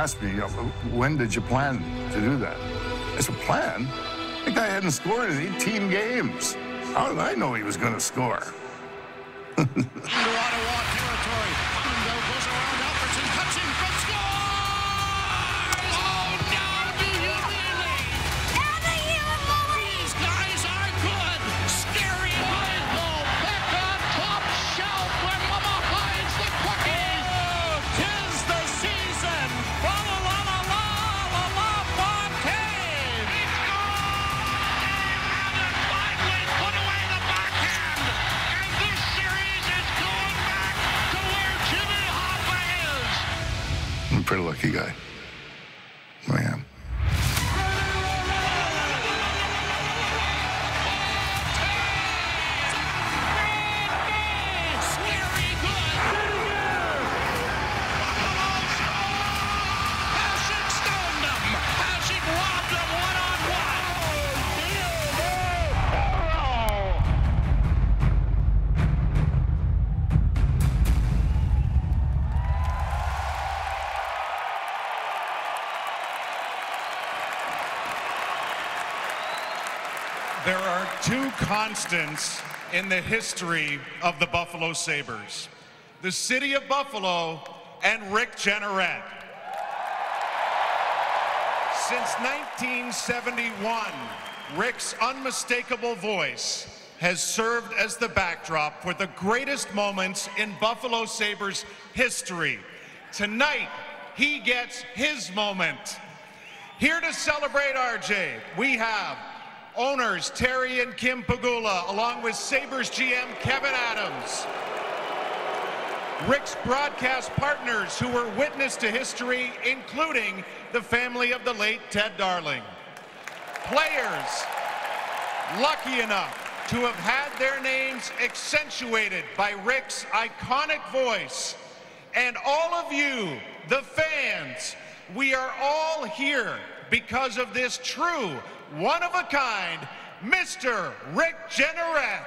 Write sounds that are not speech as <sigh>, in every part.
asked me, when did you plan to do that? I said, plan? The guy hadn't scored in 18 games. How did I know he was going to score? <laughs> constants in the history of the Buffalo Sabres the city of Buffalo and Rick Jeanneret. Since 1971, Rick's unmistakable voice has served as the backdrop for the greatest moments in Buffalo Sabres history. Tonight, he gets his moment. Here to celebrate RJ, we have owners Terry and Kim Pegula, along with Sabres GM Kevyn Adams. Rick's broadcast partners who were witness to history, including the family of the late Ted Darling. Players lucky enough to have had their names accentuated by Rick's iconic voice. And all of you, the fans, we are all here because of this true one of a kind, Mr. Rick Jeanneret.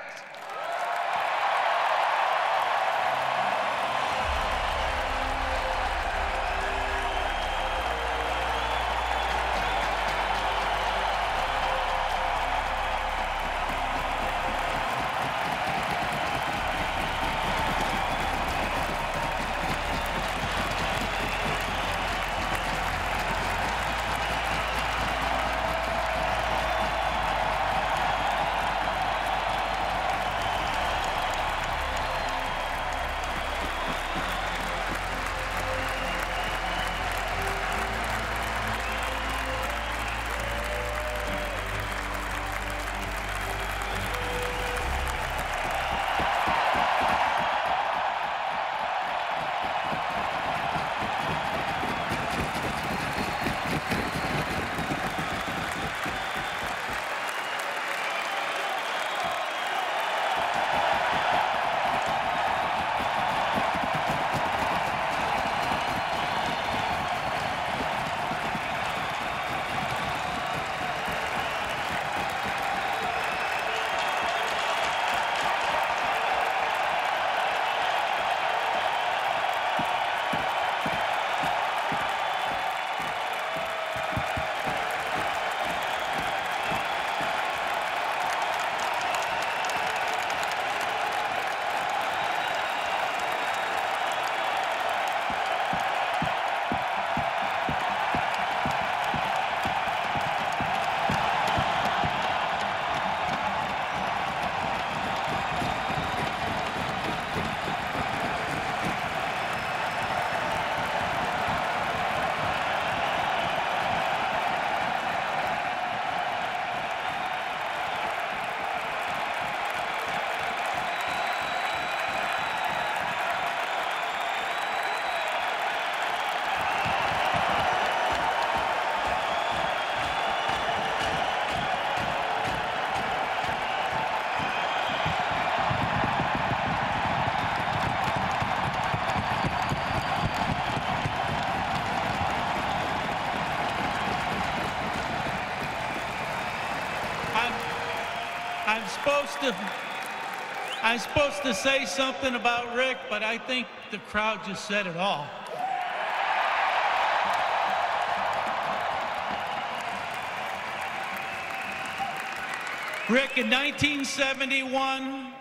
I'm supposed to say something about Rick, but I think the crowd just said it all. Rick, in 1971,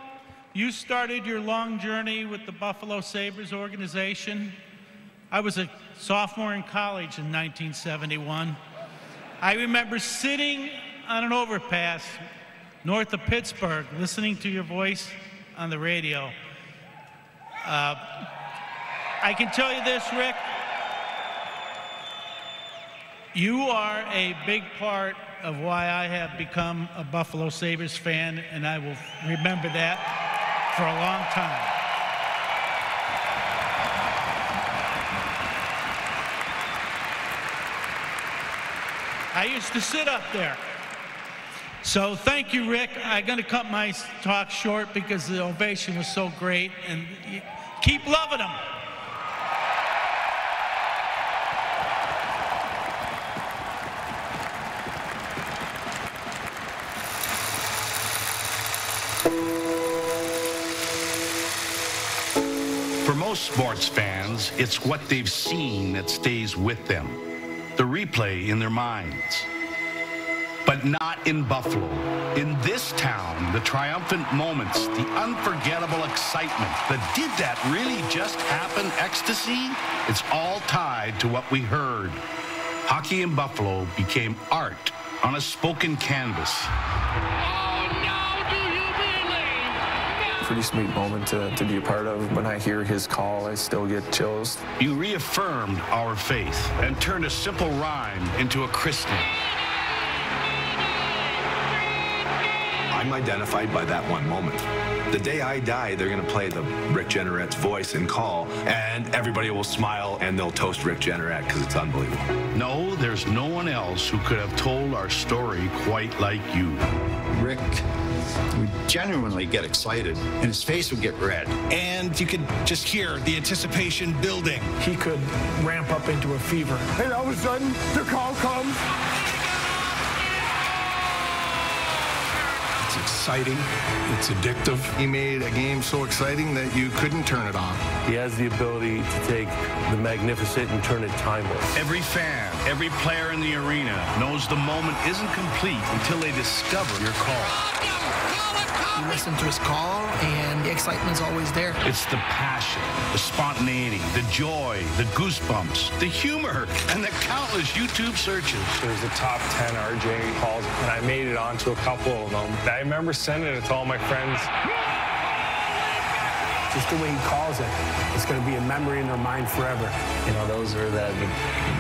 you started your long journey with the Buffalo Sabres organization. I was a sophomore in college in 1971. I remember sitting on an overpass north of Pittsburgh, listening to your voice on the radio. Uh, I can tell you this, Rick. You are a big part of why I have become a Buffalo Sabres fan, and I will remember that for a long time. I used to sit up there. So thank you, Rick. I'm going to cut my talk short because the ovation was so great, and keep loving them. For most sports fans, it's what they've seen that stays with them, the replay in their minds. But not in Buffalo. In this town, the triumphant moments, the unforgettable excitement, the did that really just happen ecstasy, it's all tied to what we heard. Hockey in Buffalo became art on a spoken canvas. pretty sweet moment to, to be a part of. When I hear his call, I still get chills. You reaffirmed our faith and turned a simple rhyme into a christening. I'm identified by that one moment. The day I die, they're going to play the Rick Jeanneret's voice and call, and everybody will smile and they'll toast Rick Jeanneret because it's unbelievable. No, there's no one else who could have told our story quite like you. Rick would genuinely get excited, and his face would get red. And you could just hear the anticipation building. He could ramp up into a fever. And all of a sudden, the call comes. Exciting. It's addictive. He made a game so exciting that you couldn't turn it off. He has the ability to take the magnificent and turn it timeless. Every fan, every player in the arena knows the moment isn't complete until they discover your call. You listen to his call, and the excitement's always there. It's the passion, the spontaneity, the joy, the goosebumps, the humor, and the countless YouTube searches. There's the top 10 RJ calls, and I made it onto a couple of them. I remember sending it to all my friends. Just the way he calls it, it's going to be a memory in their mind forever. You know, those are the, the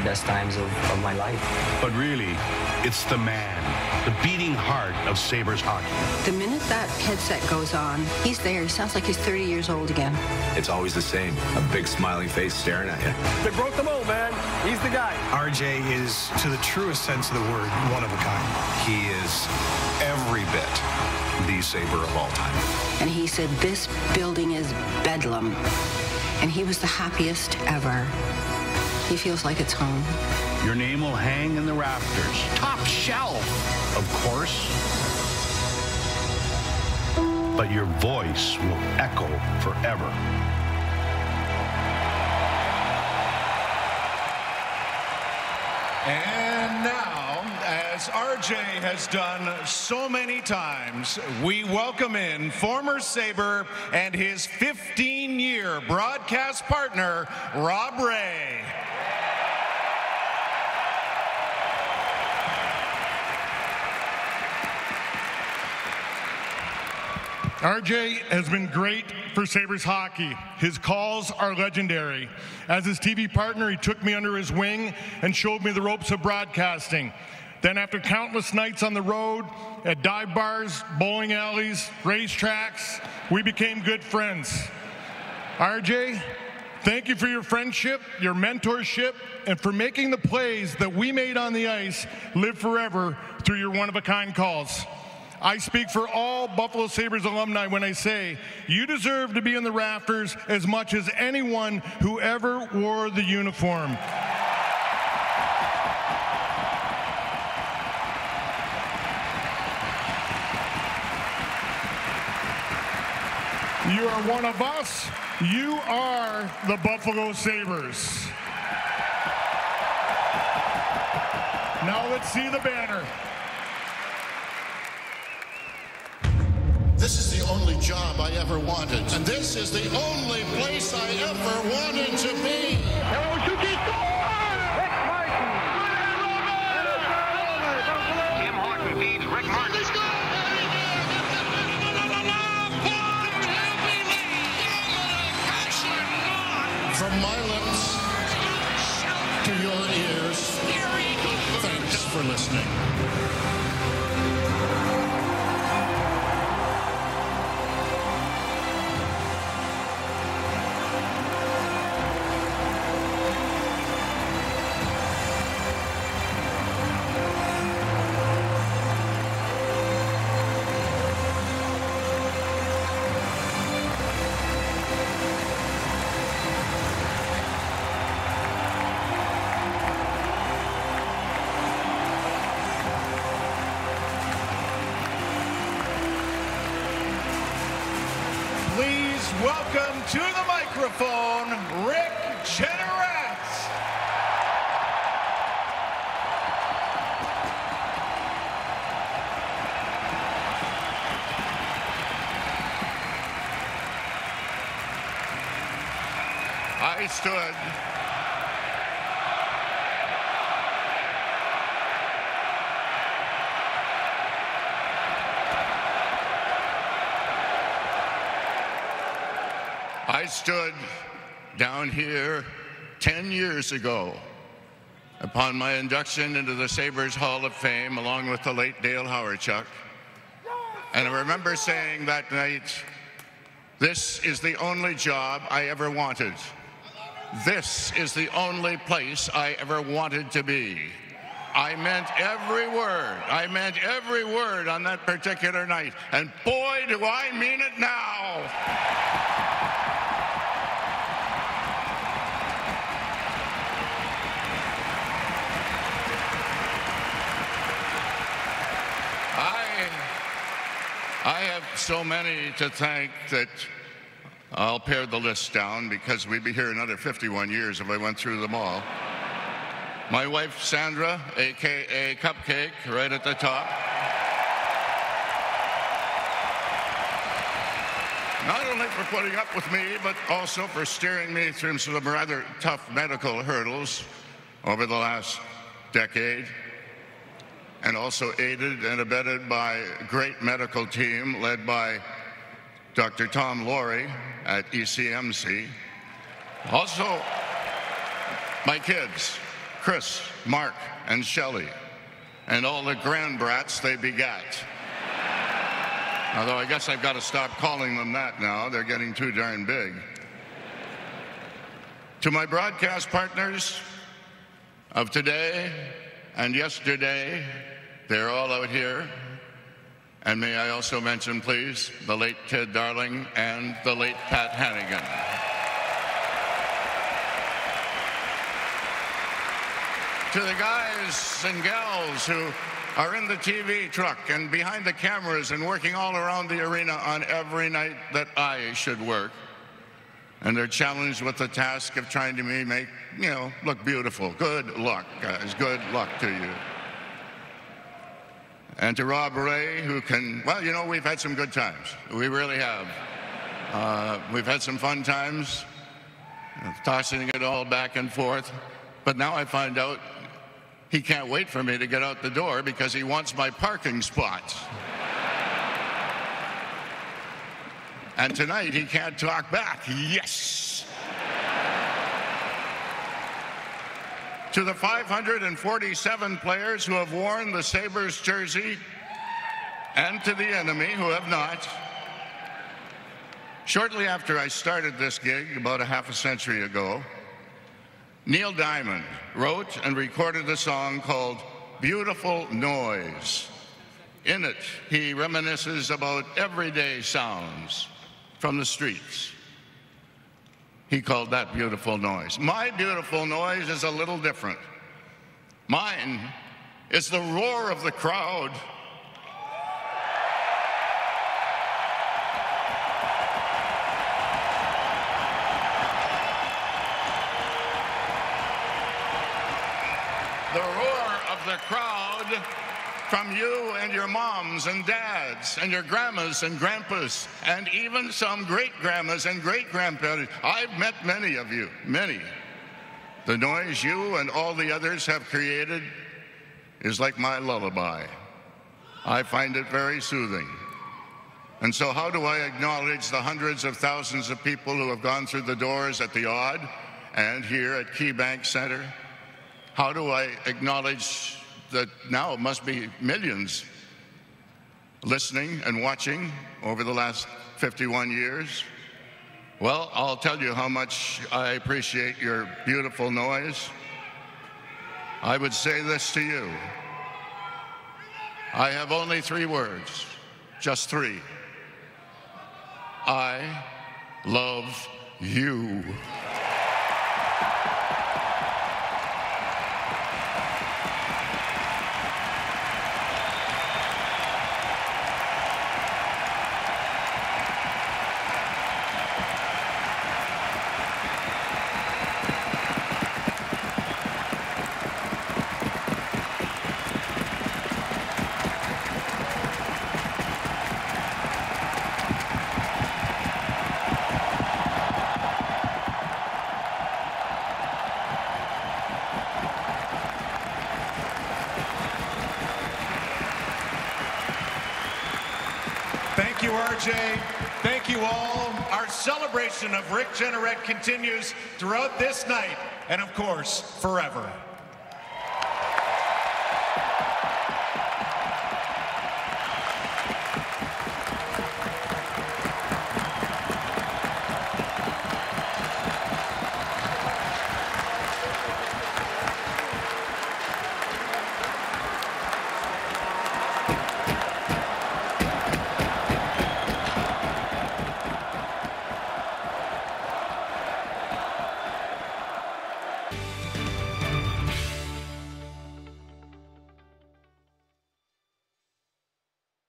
best times of, of my life. But really, it's the man, the beating heart of Sabres hockey. The minute that headset goes on, he's there. He sounds like he's 30 years old again. It's always the same. A big smiling face staring at you. They broke the mold, man. He's the guy. RJ is, to the truest sense of the word, one of a kind. He is every bit the Sabre of all time. And he said, this building is bedlam. And he was the happiest ever. He feels like it's home. Your name will hang in the rafters. Top shelf, of course. But your voice will echo forever. And now, as RJ has done so many times, we welcome in former Sabre and his 15-year broadcast partner, Rob Ray. RJ has been great for Sabres hockey. His calls are legendary. As his TV partner, he took me under his wing and showed me the ropes of broadcasting. Then, after countless nights on the road, at dive bars, bowling alleys, racetracks, we became good friends. RJ, thank you for your friendship, your mentorship, and for making the plays that we made on the ice live forever through your one of a kind calls. I speak for all Buffalo Sabres alumni when I say you deserve to be in the rafters as much as anyone who ever wore the uniform. You are one of us. You are the Buffalo Sabres. Now let's see the banner. This is the only job I ever wanted. And this is the only place I ever wanted to be. Tim Horton feeds Rick Martin. For listening. Microphone Rick Jeanneret. I stood I stood down here 10 years ago upon my induction into the Sabres Hall of Fame along with the late Dale Hawerchuk. And I remember saying that night, this is the only job I ever wanted. This is the only place I ever wanted to be. I meant every word. I meant every word on that particular night. And boy, do I mean it now. I, I have so many to thank that I'll pare the list down because we'd be here another 51 years if I went through them all. My wife, Sandra, AKA Cupcake, right at the top. Not only for putting up with me, but also for steering me through some rather tough medical hurdles over the last decade. And also aided and abetted by a great medical team led by Dr. Tom Laurie at ECMC. Also, my kids, Chris, Mark, and Shelley, and all the grandbrats they begat. Although I guess I've got to stop calling them that now, they're getting too darn big. To my broadcast partners of today and yesterday, they're all out here. And may I also mention, please, the late Ted Darling and the late Pat Hannigan. To the guys and gals who are in the TV truck and behind the cameras and working all around the arena on every night that I should work. And they're challenged with the task of trying to make, you know, look beautiful. Good luck, guys. Good luck to you. And to Rob Ray, who can, well, you know, we've had some good times. We really have. Uh, we've had some fun times, uh, tossing it all back and forth. But now I find out he can't wait for me to get out the door because he wants my parking spot. And tonight he can't talk back. Yes. To the 547 players who have worn the Sabres jersey and to the enemy who have not. Shortly after I started this gig, about a half a century ago, Neil Diamond wrote and recorded a song called Beautiful Noise. In it, he reminisces about everyday sounds from the streets. He called that beautiful noise. My beautiful noise is a little different. Mine is the roar of the crowd. The roar of the crowd from you and your moms and dads and your grandmas and grandpas and even some great grandmas and great grandparents. I've met many of you, many. The noise you and all the others have created is like my lullaby. I find it very soothing. And so, how do I acknowledge the hundreds of thousands of people who have gone through the doors at the Aud and here at KeyBank Center? How do I acknowledge that now it must be millions listening and watching over the last 51 years? Well, I'll tell you how much I appreciate your beautiful noise. I would say this to you. I have only three words, just three. I love you. Thank you, RJ. Thank you all. Our celebration of Rick Jeanneret continues throughout this night and, of course, forever.